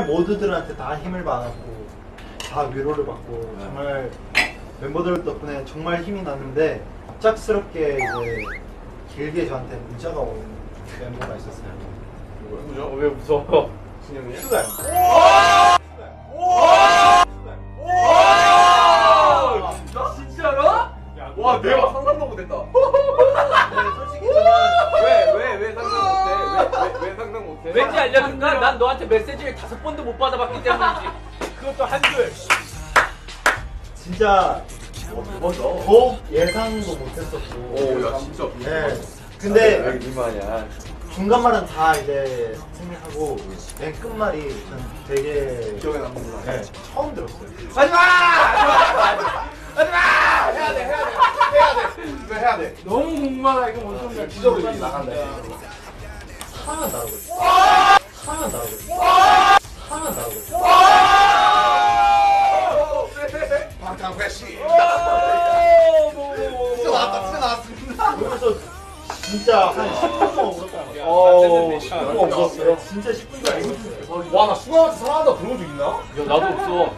모두들한테 다 힘을 받았고 다 위로를 받고 정말 멤버들 덕분에 정말 힘이 났는데 갑작스럽게 이제 길게 저한테 문자가 온 멤버가 있었어요. 누구야? 어, 왜 무서워? 진짜로? 와 내가 상상도 못했다. 솔직히 저는 왜 왜 왜 상상 못해? 왜 왜? 왠지 알려줄까? 난 너한테 메시지를 다섯 번도 못 받아봤기 때문이지. 그것도 한 줄. 진짜 맞아. 더 예상도 못했었고. 오 야 진짜. 네. 근데 이만이야. 중간 말은 다 이제 생략하고 맨 끝말이 전 되게 기억에 남는구나. 네, 처음 들었어요. 하지마! 하지마! 해야 돼 해야 돼 해야 돼. 이거 해야 돼. 너무 궁금하다. 이거 무슨 소리야? 기적으로 이제 나간다. 하면 나오고 있어. 하면 나오고 있어. 하면 나오고 있어. 방탄패시. 진짜 나왔다 진짜 나왔습니다. 그래서 진짜 한 10분 동안 울었다. 어, 시간 없었어요. 진짜 10분 동안 울었어요. 와, 나 수강한테 사랑한다 그런 적 있나? 야, 나도 없어.